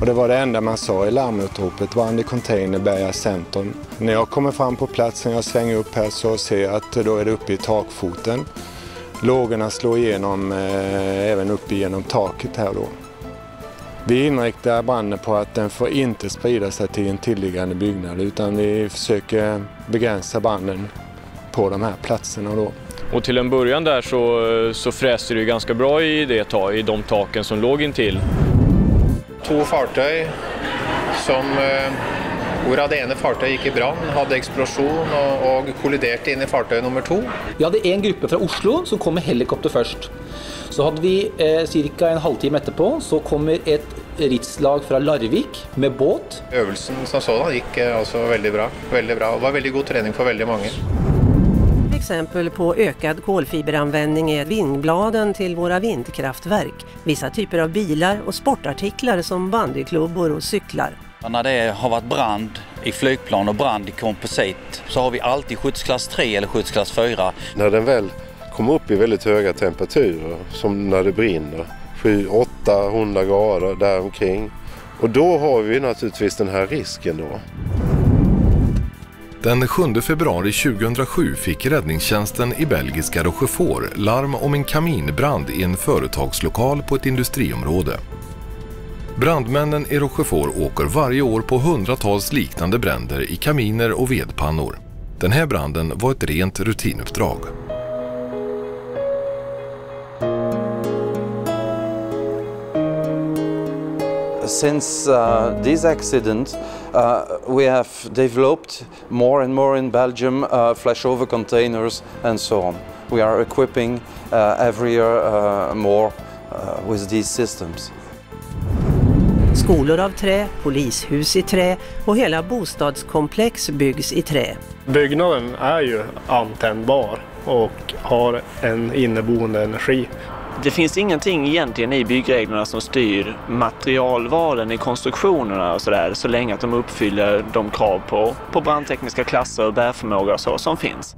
Och det var det enda man sa i larmutropet, var i container Berga centrum. När jag kommer fram på platsen, jag svänger upp här så ser jag att då är det uppe i takfoten. Lågorna slår igenom eh, även upp igenom taket här då. Vi inriktar branden på att den får inte sprida sig till en tillliggande byggnad utan vi försöker begränsa branden på de här platserna då. Och till en början där så, så fräste det ganska bra i, det, i de taken som låg intill. Två fartyg som Hvorav det ene fartøyet gikk i brann, hadde eksplosjon og, og kolliderte inn i fartøy nummer to. Vi hadde en gruppe fra Oslo som kom med helikopter først. Så hadde vi eh, ca. en halvtime etterpå, så kommer et ritslag fra Larvik med båt. Øvelsen som sådan gikk eh, veldig bra. Veldig bra. Det var veldig god trening for veldig mange. Exempel på ökad kolfiberanvändning är vingbladen till våra vindkraftverk, vissa typer av bilar och sportartiklar som bandyklubbor och cyklar. När det har varit brand i flygplan och brand i komposit så har vi alltid skyddsklass 3 eller skyddsklass 4. När den väl kommer upp i väldigt höga temperaturer, som när det brinner, 700-800 grader däromkring. Och då har vi naturligtvis den här risken då. Den 7 februari 2007 fick räddningstjänsten i belgiska Rochefort larm om en kaminbrand i en företagslokal på ett industriområde. Brandmännen i Rochefort åker varje år på hundratals liknande bränder i kaminer och vedpannor. Den här branden var ett rent rutinuppdrag. Since uh, this accident, uh, we have developed more and more in Belgium uh, flashover containers and so on. We are equipping uh, every year uh, more uh, with these systems. Skolor av trä, polishus i trä och hela bostadskomplex byggs i trä. Byggnaden är ju antändbar och har en inneboende energi. Det finns ingenting egentligen i byggreglerna som styr materialvalen i konstruktionerna och sådär så länge att de uppfyller de krav på, på brandtekniska klasser och bärförmåga och så som finns.